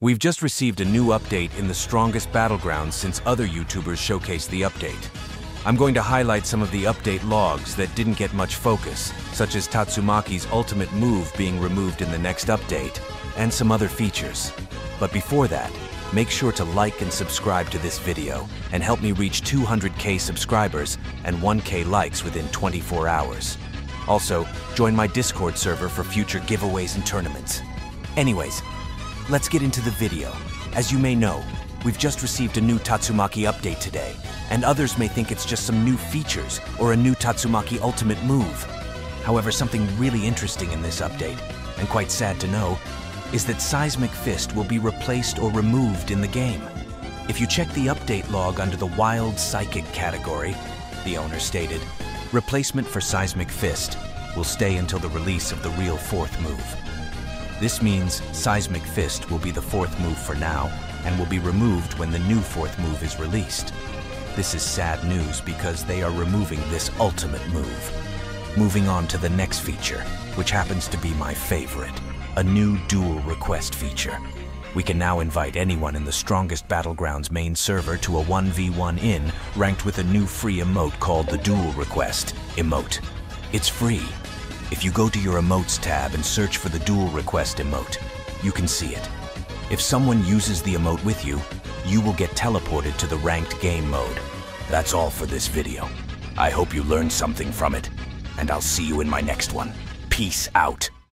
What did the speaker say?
We've just received a new update in the strongest battlegrounds since other YouTubers showcased the update. I'm going to highlight some of the update logs that didn't get much focus, such as Tatsumaki's ultimate move being removed in the next update, and some other features. But before that, make sure to like and subscribe to this video and help me reach 200k subscribers and 1k likes within 24 hours. Also, join my Discord server for future giveaways and tournaments. Anyways, Let's get into the video. As you may know, we've just received a new Tatsumaki update today, and others may think it's just some new features or a new Tatsumaki ultimate move. However, something really interesting in this update, and quite sad to know, is that Seismic Fist will be replaced or removed in the game. If you check the update log under the Wild Psychic category, the owner stated, replacement for Seismic Fist will stay until the release of the real fourth move. This means Seismic Fist will be the fourth move for now, and will be removed when the new fourth move is released. This is sad news because they are removing this ultimate move. Moving on to the next feature, which happens to be my favorite, a new duel request feature. We can now invite anyone in the strongest Battlegrounds main server to a 1v1 in ranked with a new free emote called the Duel Request emote. It's free, if you go to your Emotes tab and search for the Duel Request emote, you can see it. If someone uses the emote with you, you will get teleported to the ranked game mode. That's all for this video. I hope you learned something from it, and I'll see you in my next one. Peace out.